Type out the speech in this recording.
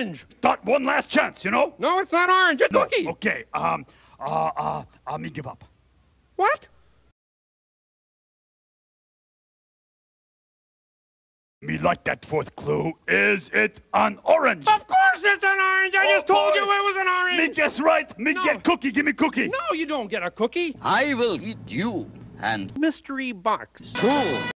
orange. Got one last chance, you know? No, it's not orange. It's No, cookie. Okay, um, uh, uh, uh, me give up. What? Me like that fourth clue. Is it an orange? Of course it's an orange. I Oh, just told you it was an orange. Me guess right. Me No. get cookie. Give me cookie. No, you don't get a cookie. I will eat you and Mystery box. two.